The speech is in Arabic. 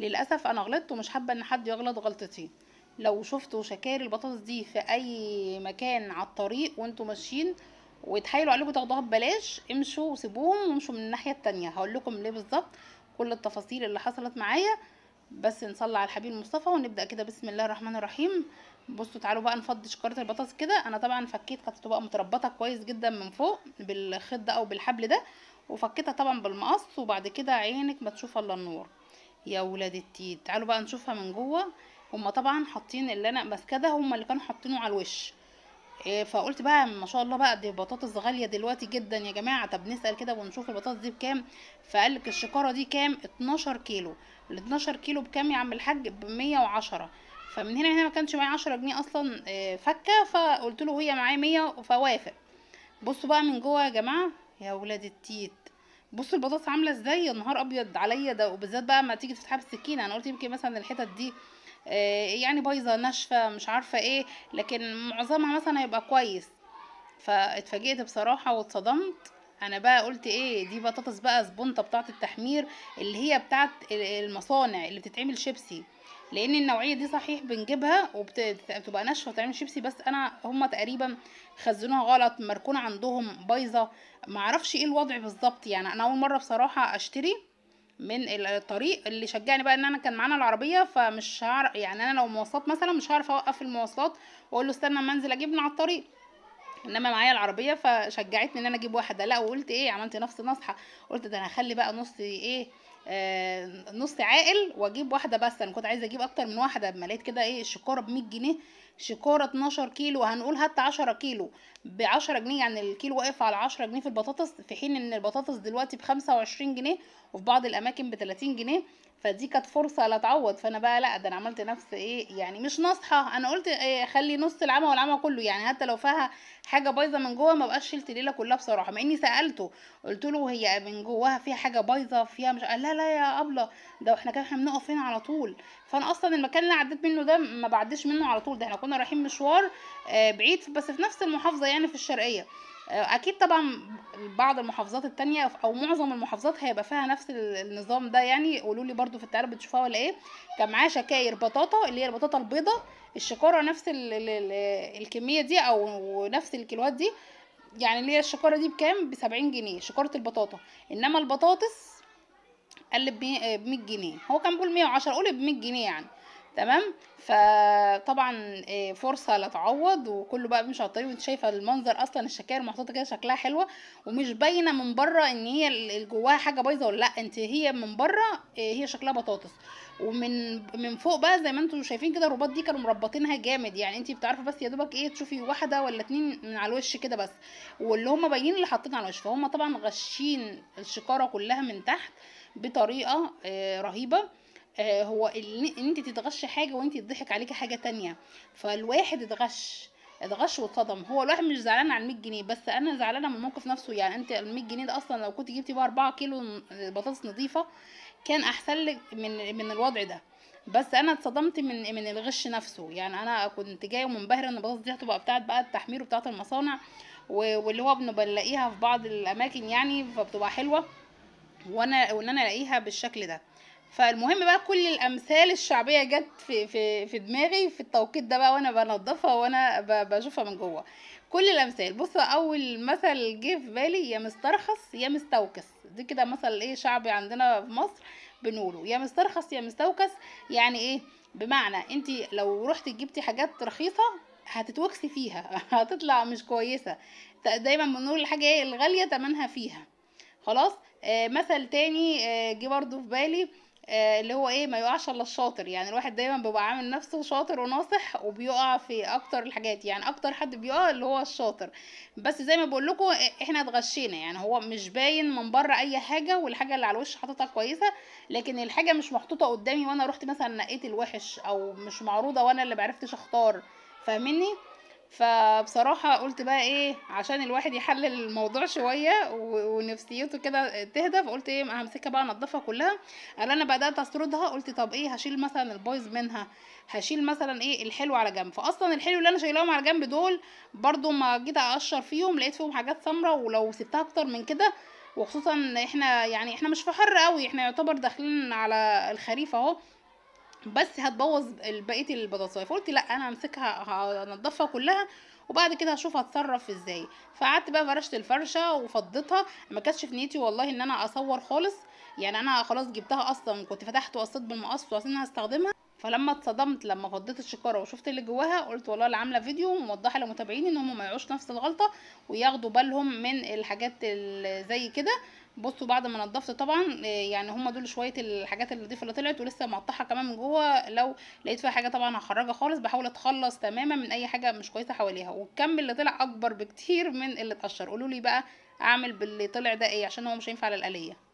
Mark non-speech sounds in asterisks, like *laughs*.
للأسف أنا غلطت ومش حابة إن حد يغلط غلطتي. لو شفتوا شكاري البطاطس دي في أي مكان على الطريق وأنتوا ماشيين ويتحايلوا عليكم تاخدوها ببلاش امشوا وسيبوهم وامشوا من الناحية التانية. هقول لكم ليه بالظبط. كل التفاصيل اللي حصلت معايا. بس نصلي على الحبيب المصطفى ونبدأ كده. بسم الله الرحمن الرحيم. بصوا تعالوا بقى نفضي شكاره البطاطس كده. أنا طبعا فكيت كانت تبقى متربطة كويس جدا من فوق بالخيط ده أو بالحبل ده. وفكيتها طبعا بالمقص. وبعد كده عينك ما تشوف إلا النور. يا ولاد التيت. تعالوا بقى نشوفها من جوه. هما طبعا حاطين اللي أنا ماسكاه ده هما اللي كانوا حاطينه على الوش. إيه، فقلت بقى ما شاء الله بقى دي بطاطس غالية دلوقتي جدا يا جماعة. طب نسأل كده ونشوف البطاطس دي بكام. فقال لك الشكاره دي كام؟ 12 كيلو. ال 12 كيلو بكام يا عم الحاج؟ ب 110 فمن هنا هنا ما كانش معايا 10 جنيه أصلا إيه، فكة. فقلت له هي معايا 100 فوافق. بصوا بقى من جوه يا جماعة. يا ولاد التيت. بصوا البطاطس عاملة إزاي؟ يا نهار أبيض عليا ده وبالذات بقى ما تيجي تفتحها بالسكينة. أنا قلت يمكن مثلا الحتت دي آه، يعني بايظة ناشفة مش عارفة إيه لكن معظمها مثلا هيبقى كويس. فاتفاجئت بصراحة واتصدمت. أنا بقى قلت إيه دي بطاطس بقى سبونطة بتاعة التحمير اللي هي بتاعة المصانع اللي بتتعمل شيبسي. لأن النوعية دي صحيح بنجيبها وبتبقى ناشفة وتعمل شيبسي بس أنا هما تقريبا خزنوها غلط مركونه عندهم بايظة. معرفش إيه الوضع بالظبط يعني. أنا أول مرة بصراحة أشتري من الطريق اللي شجعني بقى إن أنا كان معانا العربية فمش هعرف يعني أنا لو مواصلات مثلا مش هعرف أوقف المواصلات وأقول له استنى أما أنزل أجيب من على الطريق. إنما معايا العربية فشجعتني إن أنا أجيب واحدة. لأ وقلت إيه عملت نفس نصحى قلت ده أنا هخلي بقى نص إيه نص عاقل واجيب واحدة بس. أنا كنت عايزة أجيب أكتر من واحدة. اما لقيت كده إيه الشكاره ب 100 جنيه شكاره 12 كيلو. هنقول حتى 10 كيلو. ب 10 جنيه يعني الكيلو واقف على 10 جنيه في البطاطس في حين إن البطاطس دلوقتي ب 25 جنيه وفي بعض الأماكن ب 30 جنيه فدي كانت فرصة لا تعوض. فأنا بقى لأ ده أنا عملت نفس إيه يعني مش ناصحة. أنا قلت إيه خلي نص العمى والعمى كله. يعني حتى لو فيها حاجة بايظة من جوه ما بقاش شلت الليلة كلها بصراحة. مع إني سألته قلت له هي من جواها فيها حاجة بايظة فيها مش قال لا لا يا أبلة ده إحنا كده إحنا بنقف هنا على طول. فأنا أصلا المكان اللي عديت منه ده ما بعديش منه على طول. ده إحنا كنا رايحين مشوار آه بعيد بس في نفس المحافظة يعني في الشرقية. أكيد طبعا بعض المحافظات التانية أو معظم المحافظات هيبقى فيها نفس النظام ده يعني. قولوا لي برضو في التعريف بتشوفوها ولا إيه؟ كان معاه شكاير بطاطا اللي هي البطاطا البيضة الشكارة نفس ال ال ال الكمية دي أو نفس الكيلوات دي. يعني اللي هي الشكارة دي بكام؟ بسبعين جنيه شكارة البطاطا. إنما البطاطس قل بمية جنيه. هو كان بيقول مية وعشرة قولي بمية جنيه يعني. تمام؟ فطبعا فرصة لا تعوض وكله بقى على الطريق وانت شايفة المنظر أصلا الشكاير محطوطة كده شكلها حلوة ومش باينة من بره إن هي جواها حاجة بايظة ولا لأ انت هي من بره هي شكلها بطاطس. ومن من فوق بقى زي ما أنتم شايفين كده الرباط دي كانوا مربطينها جامد. يعني انت بتعرفي بس يا دوبك إيه تشوفي واحدة ولا اتنين من على الوش كده بس. واللي هم باينين اللي حاطين على الوش. فهم طبعا غشين الشكاره كلها من تحت بطريقة رهيبة. هو إن أنت تتغش حاجة وأنت تضحك عليكي حاجة تانية. فالواحد اتغش اتغش واتصدم. هو الواحد مش زعلان على 100 جنيه بس أنا زعلانة من الموقف نفسه. يعني أنت ال 100 جنيه ده أصلا لو كنت جبتي بقى 4 كيلو بطاطس نظيفة كان أحسن لك من من الوضع ده. بس أنا اتصدمت من من الغش نفسه. يعني أنا كنت جاية ومنبهرة إن البطاطس دي هتبقى بتاعت بقى التحمير وبتاعت المصانع واللي هو بنبقى نلاقيها في بعض الأماكن يعني فبتبقى حلوة. وأنا وإن أنا ألاقيها بالشكل ده. فالمهم بقى كل الأمثال الشعبية جت في في في دماغي في التوقيت ده بقى وأنا بنضفها وأنا بشوفها من جوه. كل الأمثال. بصوا أول مثل جه في بالي يا مسترخص يا مستوكس. دي كده مثل إيه شعبي عندنا في مصر بنقوله. يا مسترخص يا مستوكس. يعني إيه؟ بمعنى انت لو رحتي جبتي حاجات رخيصة هتتوكسي فيها. *laughs* هتطلع مش كويسة. دايما بنقول الحاجة إيه؟ الغالية تمنها فيها. خلاص؟ آه مثل تاني آه جه برضو في بالي. اللي هو إيه ما يقعش إلا الشاطر. يعني الواحد دايما بيبقى عامل نفسه شاطر وناصح وبيقع في أكتر الحاجات. يعني أكتر حد بيقع اللي هو الشاطر. بس زي ما بقول لكم إحنا اتغشينا. يعني هو مش باين من بره أي حاجة والحاجة اللي على الوش حاططها كويسة لكن الحاجة مش محطوطة قدامي وأنا رحت مثلا نقيت الوحش أو مش معروضة وأنا اللي معرفتش أختار. فاهمني فبصراحة قلت بقى إيه عشان الواحد يحلل الموضوع شوية ونفسيته كده تهدى فقلت إيه همسكها بقى أنضفها كلها. قال أنا بدأت أسردها قلت طب إيه هشيل مثلا البايظ منها هشيل مثلا إيه الحلو على جنب. فاصلا الحلو اللي أنا شايلاهم على جنب دول برضو ما جيت أقشر فيهم لقيت فيهم حاجات سمرة ولو سبتها أكتر من كده وخصوصا إحنا يعني إحنا مش في حر قوي إحنا يعتبر داخلين على الخريف أهو. بس هتبوظ بقية البطاطساية. فقلت لا أنا همسكها هنضفها كلها وبعد كده هشوف هتصرف إزاي. فقعدت بقى فرشت الفرشة وفضيتها. ما كانتش في نيتي والله إن أنا أصور خالص. يعني أنا خلاص جبتها أصلا كنت فتحت وقصيت بالمقص وعشان هستخدمها. فلما اتصدمت لما فضيت الشكاره وشفت اللي جواها قلت والله اللي عاملة فيديو موضحة للمتابعين إن هم ما يعيش نفس الغلطة وياخدوا بالهم من الحاجات زي كده. بصوا بعد ما نضفت طبعا آه، يعني هم دول شوية الحاجات اللطيفه اللي طلعت ولسه مقطعها كمان من جوه. لو لقيت فيها حاجة طبعا هخرجها خالص بحاول أتخلص تماما من أي حاجة مش كويسة حواليها. والكم اللي طلع أكبر بكتير من اللي اتقشر. قولوا لي بقى أعمل باللي طلع ده إيه؟ عشان هو مش هينفع على الآلية